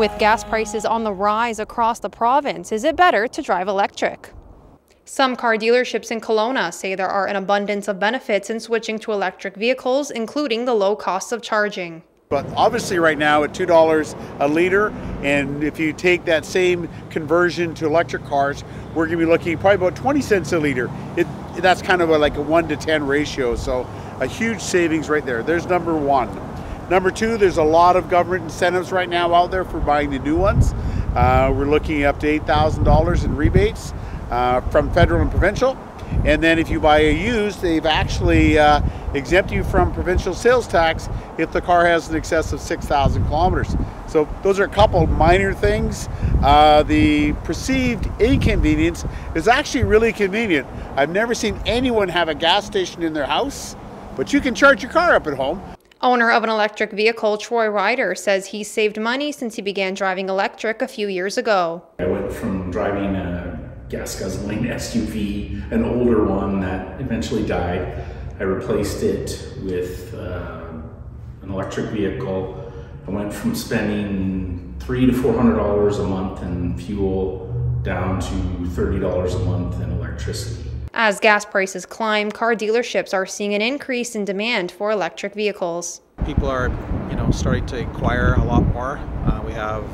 With gas prices on the rise across the province, is it better to drive electric? Some car dealerships in Kelowna say there are an abundance of benefits in switching to electric vehicles, including the low cost of charging. But obviously, right now at $2 a liter, and if you take that same conversion to electric cars, we're going to be looking probably about 20 cents a liter. It, that's kind of a, like a 1 to 10 ratio, so a huge savings right there. There's number one. Number two, there's a lot of government incentives right now out there for buying the new ones. Uh, we're looking up to $8,000 in rebates uh, from federal and provincial. And then if you buy a used, they've actually uh, exempt you from provincial sales tax if the car has an excess of 6,000 kilometers. So those are a couple minor things. Uh, the perceived inconvenience is actually really convenient. I've never seen anyone have a gas station in their house, but you can charge your car up at home. Owner of an electric vehicle, Troy Ryder, says he saved money since he began driving electric a few years ago. I went from driving a gas guzzling SUV, an older one that eventually died. I replaced it with uh, an electric vehicle. I went from spending three to four hundred dollars a month in fuel down to thirty dollars a month in electricity. As gas prices climb, car dealerships are seeing an increase in demand for electric vehicles. People are, you know, starting to inquire a lot more. Uh, we have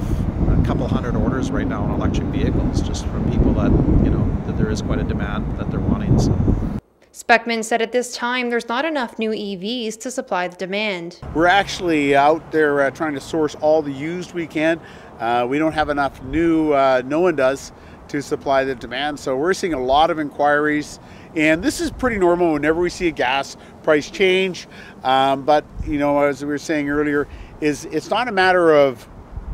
a couple hundred orders right now on electric vehicles, just from people that, you know, that there is quite a demand that they're wanting. So. Specman said at this time there's not enough new EVs to supply the demand. We're actually out there uh, trying to source all the used we can. Uh, we don't have enough new, uh, no one does to supply the demand. So we're seeing a lot of inquiries, and this is pretty normal whenever we see a gas price change. Um, but you know, as we were saying earlier, is it's not a matter of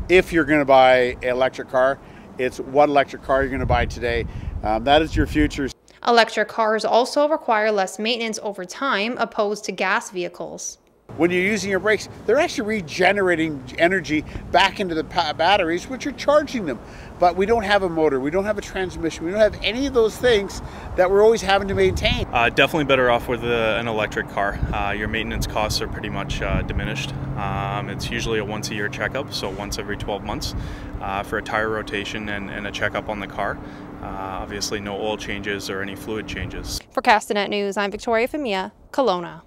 if you're going to buy an electric car; it's what electric car you're going to buy today. Um, that is your future. Electric cars also require less maintenance over time opposed to gas vehicles when you're using your brakes, they're actually regenerating energy back into the batteries, which are charging them. But we don't have a motor, we don't have a transmission, we don't have any of those things that we're always having to maintain. Uh, definitely better off with a, an electric car. Uh, your maintenance costs are pretty much uh, diminished. Um, it's usually a once a year checkup, so once every 12 months uh, for a tire rotation and, and, a checkup on the car. Uh, obviously, no oil changes or any fluid changes. For Castanet News, I'm Victoria Femia, Kelowna.